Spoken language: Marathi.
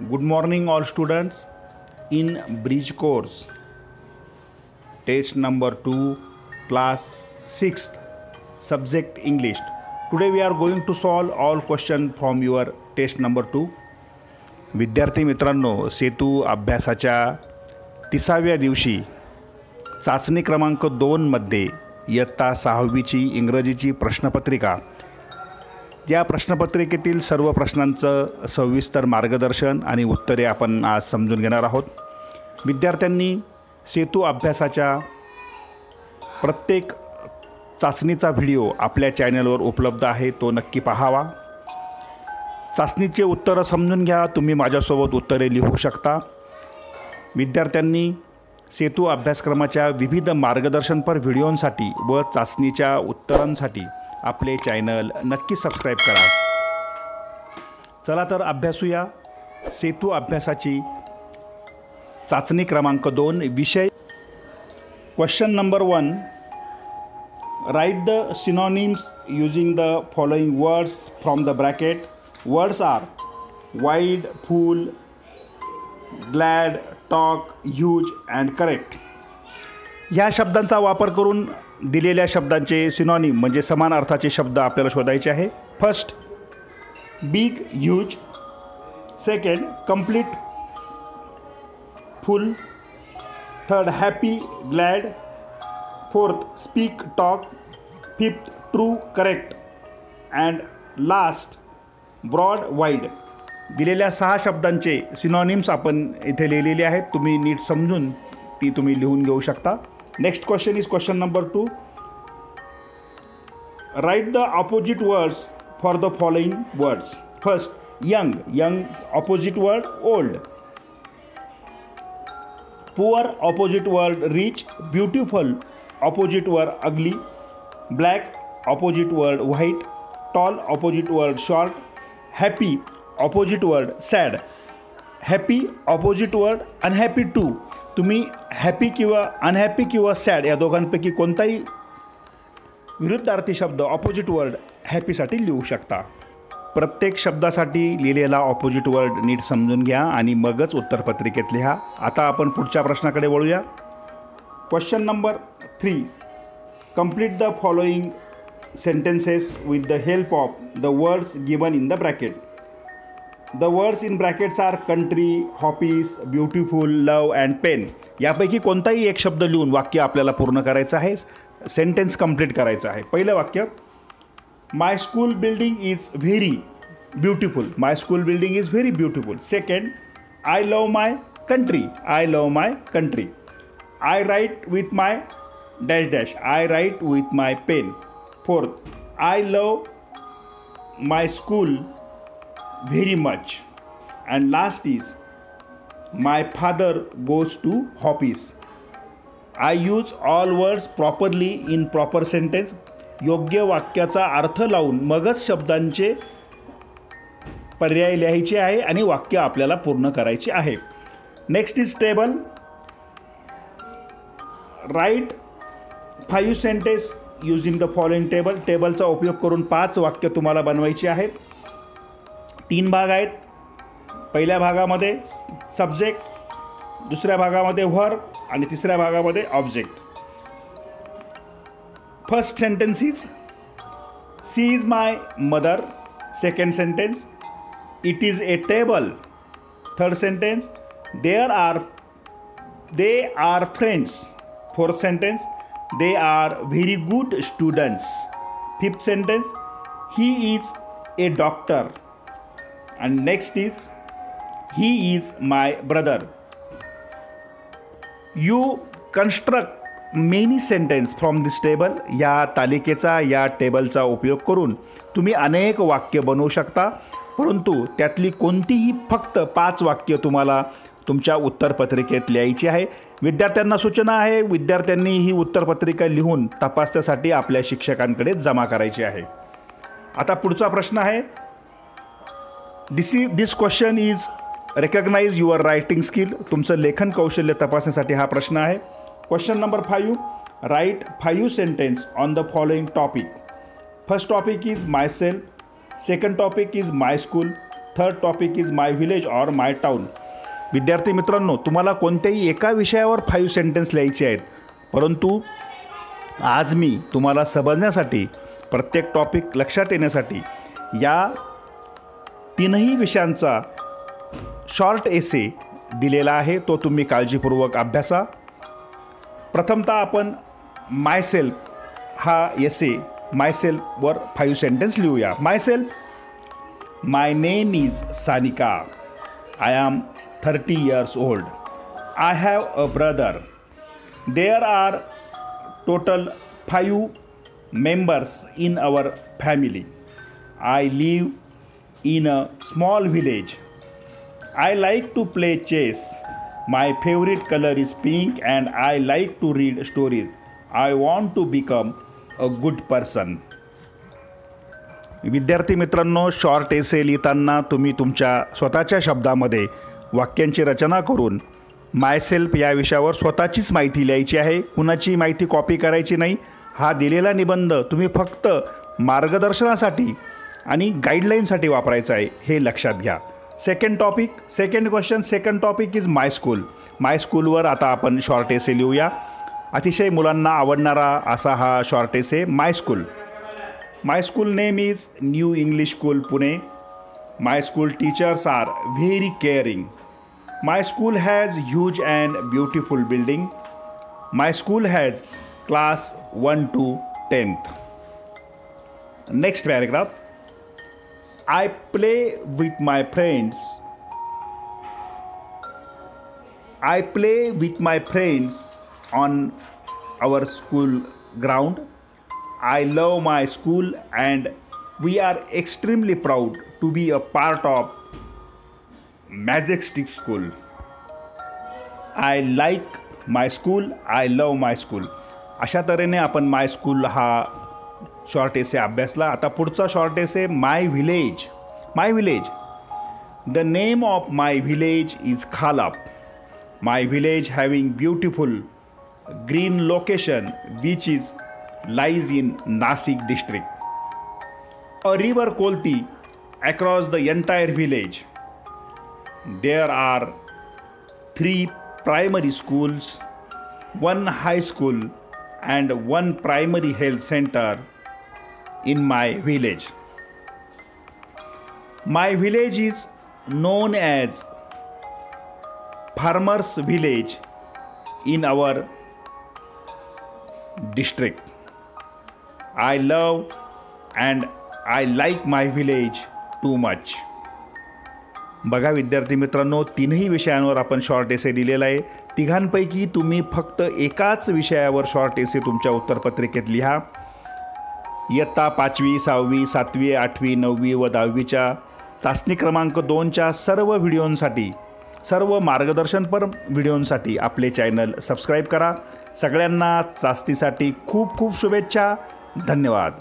Good morning all students in bridge course test number two class six subject English today we are going to solve all question from your test number two विद्यार्थी मित्रांनो सेतू अभ्यासाच्या तिसाव्या दिवशी चाचणी क्रमांक दोनमध्ये इयत्ता सहावीची इंग्रजीची प्रश्नपत्रिका या प्रश्नपत्रिकेतील सर्व प्रश्नांचं सविस्तर मार्गदर्शन आणि उत्तरे आपण आज समजून घेणार आहोत. विद्यार्थ्यांनी सेतू अभ्यासाच्या प्रत्येक चाचणीचा व्हिडिओ आपल्या चॅनलवर उपलब्ध आहे तो नक्की पाहावा. चाचणीचे उत्तरं समजून घ्या तुम्ही माझ्यासोबत उत्तरे लिहू शकता. विद्यार्थ्यांनी सेतू अभ्यासक्रमाच्या विविध मार्गदर्शनपर व्हिडिओंसाठी व चाचणीच्या उत्तरांसाठी आपले चॅनल नक्की सबस्क्राईब करा. चला तर अभ्यासूया. सेतू अभ्यासाची चाचणी क्रमांक दोन विषय. Question number one write the synonyms using the following words from the bracket words are wide full glad talk huge and correct ह्या शब्दांचा वापर करून दिलेल्या शब्दांचे सिनॉनिम म्हणजे समान अर्थाचे शब्द आपल्याला शोधायचे आहे. First big huge second complete full third happy glad fourth speak talk fifth true correct and last broad wide दिलेल्या सहा शब्दांचे सिनॉनिम्स आपण इथे लिहिलेले आहेत. तुम्ही नीट समजून ती तुम्ही लिहून घेऊ शकता. Next question is question number 2. Write the opposite words for the following words. First, young. Young, opposite word, old. Poor, opposite word, rich. Beautiful, opposite word, ugly. Black, opposite word, white. Tall, opposite word, short. Happy, opposite word, sad. Happy opposite word unhappy to तुम्ही हॅपी किंवा अनहॅपी किंवा सॅड या दोघांपैकी कोणताही विरुद्धार्थी शब्द ऑपोजिट वर्ड हॅपीसाठी लिहू शकता. प्रत्येक शब्दासाठी लिहिलेला ऑपोजिट वर्ड नीट समजून घ्या आणि मगच उत्तरपत्रिकेत लिहा. आता आपण पुढच्या प्रश्नाकडे वळूया. Question number three complete the following sentences with the help of the words given in the bracket the words in brackets are country hobbies beautiful love and pen यापैकी कोणताही एक शब्द लिहून वाक्य आपल्याला पूर्ण करायचं आहे सेंटेन्स कंप्लीट करायचं आहे. पहिलं वाक्य my school building is very beautiful my school building is very beautiful second I love my country I love my country I write with my dash dash I write with my pen fourth I love my school very much and last is my father goes to hobbies I use all words properly in proper sentence योग्य वाक्याचा अर्थ लावून मगच शब्दांचे पर्याय लिहायचे आहे आणि वाक्य आपल्याला पूर्ण करायचे आहे. Next is table write five sentence using the following table टेबलचा उपयोग करून पाच वाक्य तुम्हाला बनवायची आहेत. तीन भाग आहेत. पहिल्या भागामध्ये सब्जेक्ट दुसऱ्या भागामध्ये व्हर आणि तिसऱ्या भागामध्ये object first sentence is she is my mother second sentence it is a table third sentence there are they are friends fourth sentence they are very good students fifth sentence he is a doctor and next is he is my brother. You construct many sentence from this table या तालिकेचा या टेबलचा उपयोग करून तुम्ही अनेक वाक्य बनवू शकता. परंतु त्यातली कोणतीही फक्त पाच वाक्य तुम्हाला तुमच्या उत्तरपत्रिकेत लिहायची आहे. विद्यार्थ्यांना सूचना आहे विद्यार्थ्यांनी ही उत्तरपत्रिका लिहून तपासण्यासाठी आपल्या शिक्षकांकडे जमा करायची आहे. आता पुढचा प्रश्न आहे. This is this question is recognize your writing skill तुमचं लेखन कौशल्य तपासण्यासाठी हा प्रश्न आहे. Question number five write five sentence on the following topic first topic is myself second topic is my school third topic is my village or my town विद्यार्थी मित्रांनो तुम्हाला कोणत्याही एका विषयावर फाईव्ह सेंटेन्स लिहायचे आहेत. परंतु आज मी तुम्हाला समजण्यासाठी प्रत्येक टॉपिक लक्षात येण्यासाठी या तीनही विषयांचा शॉर्ट एसे दिलेला आहे. तो तुम्ही काळजीपूर्वक अभ्यासा. प्रथमतः आपण मायसेल्फ हा एसे मायसेल्फवर फाईव्ह सेंटेन्स लिहूया. Myself my name is Sanika I am thirty years old I have a brother there are total five members in our family I live in a small village I like to play chess. My favorite color is pink and I like to read stories. I want to become a good person विद्यार्थी मित्रांनो शॉर्ट एसे लिहिताना तुम्ही तुमच्या स्वतःच्या शब्दामध्ये वाक्यांची रचना करून मायसेल्फ या विषयावर स्वतःचीच माहिती लिहायची आहे कुणाची माहिती कॉपी करायची नाही हा दिलेला निबंध तुम्ही फक्त मार्गदर्शनासाठी आणि गाईडलाईनसाठी वापरायचं आहे हे लक्षात घ्या. Second topic second question second topic is my school my स्कूलवर आता आपण शॉर्ट एसे लिहूया. अतिशय मुलांना आवडणारा असा हा short essay my school my school name is new English school Pune my school teachers are very caring my school has huge and beautiful building my school has class one two tenth next paragraph I play with my friends I play with my friends on our school ground I love my school and we are extremely proud to be a part of majestic school I like my school I love my school अशा तऱ्हेने आपण माय स्कूल हा शॉर्ट एसे अभ्यासला. आता पुढचा short essay my village my village the name of my village is Khalap my village having beautiful green location which is lies in Nashik district a river Kolti across the entire village there are three primary schools one high school and one primary health centre in my village. My village is known as Farmers Village in our district. I love and I like my village too much. बघा विद्यार्थी मित्रांनो तीनही विषयांवर आपण शॉर्ट एसे दिलेला आहे तिघांपैकी तुम्ही फक्त एकाच विषयावर शॉर्ट एसे तुमच्या उत्तरपत्रिकेत लिहा इयत्ता पाचवी सहावी सातवी आठवी नववी व दहावीच्या चाचणी क्रमांक दोनच्या सर्व व्हिडिओंसाठी सर्व मार्गदर्शनपर व्हिडिओंसाठी आपले चॅनल सबस्क्राईब करा. सगळ्यांना चाचणीसाठी खूप खूप शुभेच्छा. धन्यवाद.